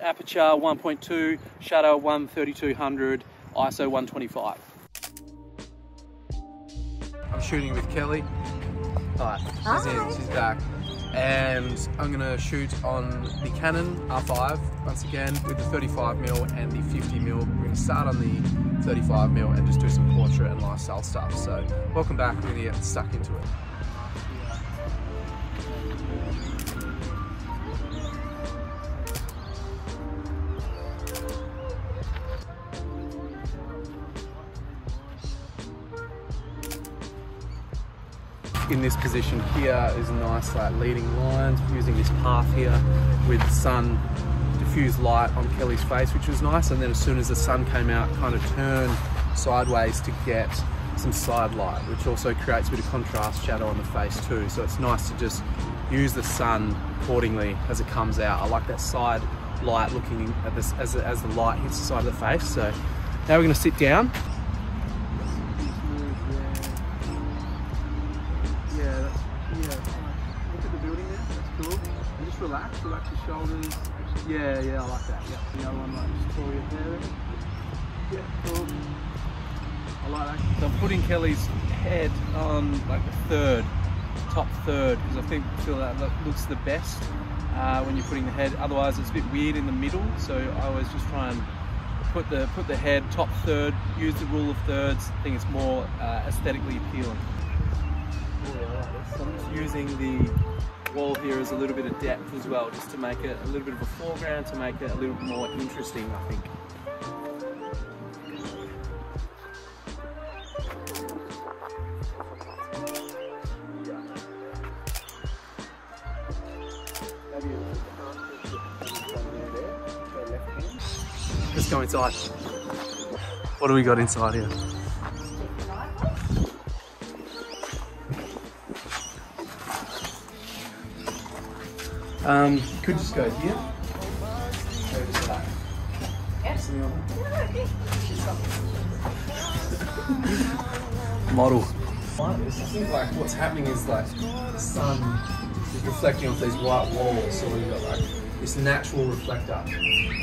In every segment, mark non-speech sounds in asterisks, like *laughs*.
Aperture 1.2, shutter 1 3200, ISO 125. I'm shooting with Kelly. Hi, she's in, she's back. And I'm gonna shoot on the Canon R5 once again with the 35mm and the 50mm. We're gonna start on the 35mm and just do some portrait and lifestyle stuff. So welcome back, we're gonna get stuck into it. In this position here is nice like leading lines using this path here with sun diffused light on Kelly's face which was nice. And then as soon as the sun came out kind of turned sideways to get some side light which also creates a bit of contrast shadow on the face too. So it's nice to just use the sun accordingly as it comes out. I like that side light looking at this as, as the light hits the side of the face. So now we're going to sit down relax, relax your shoulders. Yeah, yeah, I like that. Yeah, the other one, like just pull your hair in. Yeah, cool. I like that. So I'm putting Kelly's head on like the third, top third, because I think feel that looks the best uh, when you're putting the head. Otherwise, it's a bit weird in the middle. So I always just try and put the put the head top third. Use the rule of thirds. I think it's more uh, aesthetically appealing. Yeah, so I'm just using the wall here is a little bit of depth as well, just to make it a little bit of a foreground, to make it a little bit more interesting, I think. Let's go inside. What do we got inside here? Um, could just go here. Model. It seems like what's happening is like the sun is reflecting off these white walls, so we've got like this natural reflector.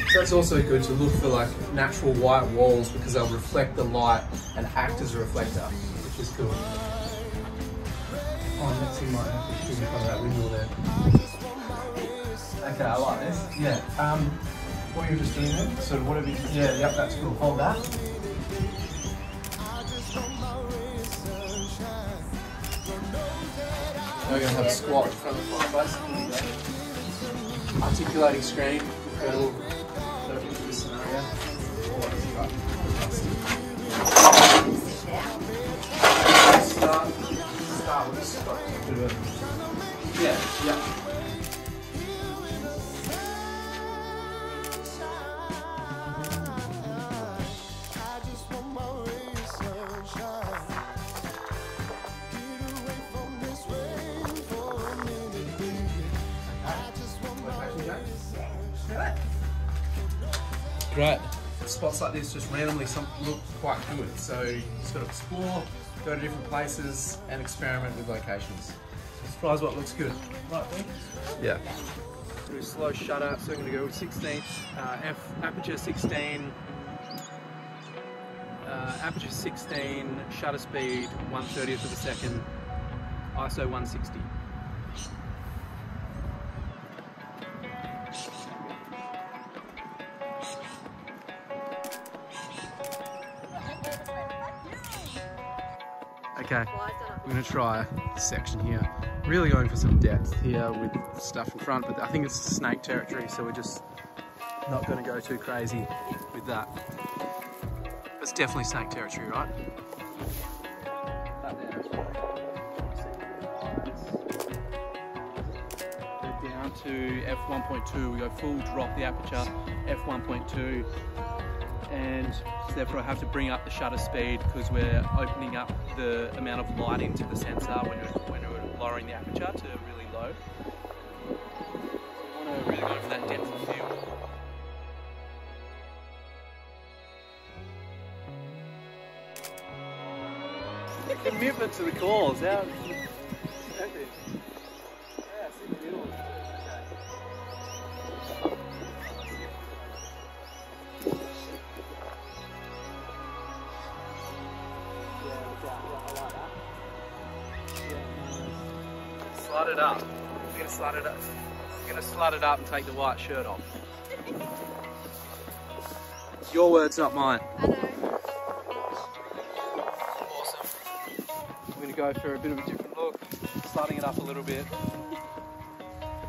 So that's also good to look for like natural white walls because they'll reflect the light and act as a reflector, which is cool. Oh, next thing might have to shoot in front of that window there. Okay, I like this. Yeah. Um, what you're just doing then? So whatever. You, yeah. Yep. That's cool. Hold that. Now we're gonna have a squat in front of the fireplace. Articulating screen. Incredible. Perfect for this scenario. Great. Spots like this just randomly some look quite good. So you just got to explore, go to different places and experiment with locations. Surprise what looks good. Right, Yeah. Do slow shutter, so I'm going to go with 16, uh, F, aperture 16, uh, aperture 16, shutter speed 1 30th of a second, ISO 160. Okay, we're gonna try this section here. Really going for some depth here with stuff in front, but I think it's snake territory, so we're just not gonna go too crazy with that. It's definitely snake territory, right? Down to f1.2, we go full drop the aperture, f1.2, and therefore I have to bring up the shutter speed because we're opening up the amount of light into the sensor when we're, when we're lowering the aperture to really low. I want to really go for that depth of commitment to the cause. Yeah. It up. We're gonna slut it up. We're gonna slut it up and take the white shirt off. It's your words, not mine. I know. Awesome. I'm gonna go for a bit of a different look, slutting it up a little bit.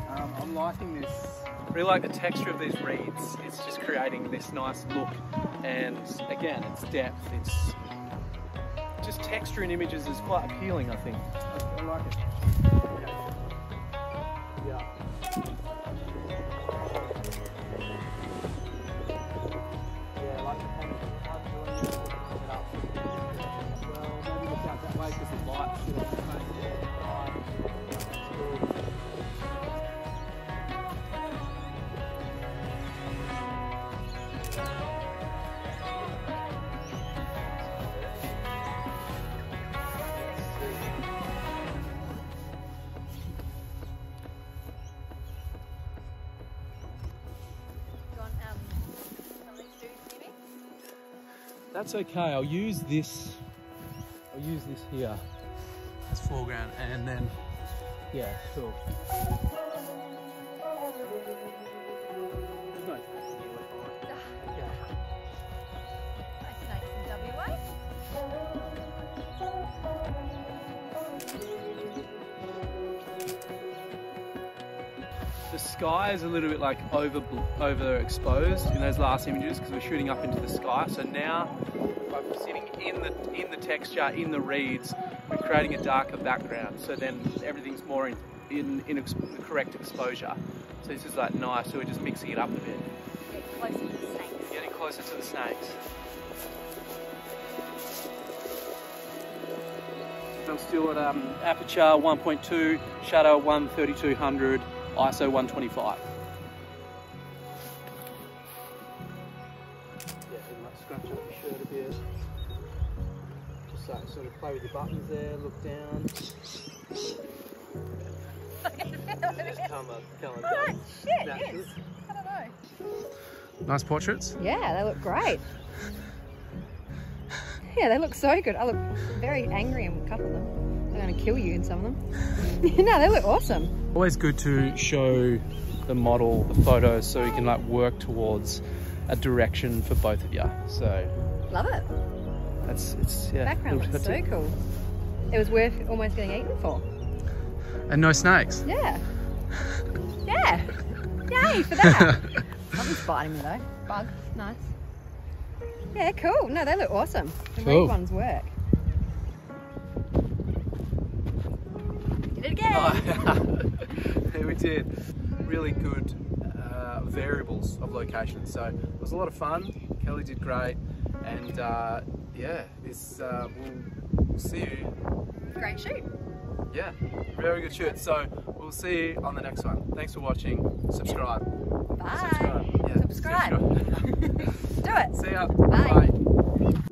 Um, I'm liking this. I really like the texture of these reeds. It's just creating this nice look, and again, it's depth. It's just texture in images is quite appealing. I think. I, I like it. Yeah. That's okay. I'll use this. I'll use this here as foreground, and then yeah, sure. There's no taxi here, we're fine. Okay. Nice snakes WA. The sky is a little bit like over overexposed in those last images because we're shooting up into the sky. So now, by sitting in the in the texture in the reeds, we're creating a darker background. So then everything's more in in, in ex- the correct exposure. So this is like nice. So we're just mixing it up a bit, closer to the snakes. getting closer to the snakes. I'm still at um, aperture 1.2, shutter 1 3200, ISO 125. Yeah, you might scrunch up your shirt a bit. Just so, sort of play with your buttons there, look down. Just come up, come up. Alright, shit, yes. I don't know. Nice portraits. Yeah, they look great. Yeah, they look so good. I look very angry in a couple of them. They're going to kill you in some of them. *laughs* no, they look awesome. Always good to show the model the photos so we can like work towards a direction for both of you. So Love it. that's it's yeah. Background little looks so tip. cool. It was worth almost getting eaten for. And no snakes. Yeah. Yeah. Yay for that. *laughs* Something's biting me though. Bug. Nice. Yeah, cool. No, they look awesome. The Cool. red ones work. Again. Oh, *laughs* yeah, we did. Really good uh, variables of location. So it was a lot of fun. Kelly did great, and uh, yeah, this uh, we'll, we'll see you. Great shoot. Yeah, very good shoot. So we'll see you on the next one. Thanks for watching. Subscribe. Bye. Subscribe. Yeah, Subscribe. subscribe. *laughs* Do it. see ya. Bye. Bye.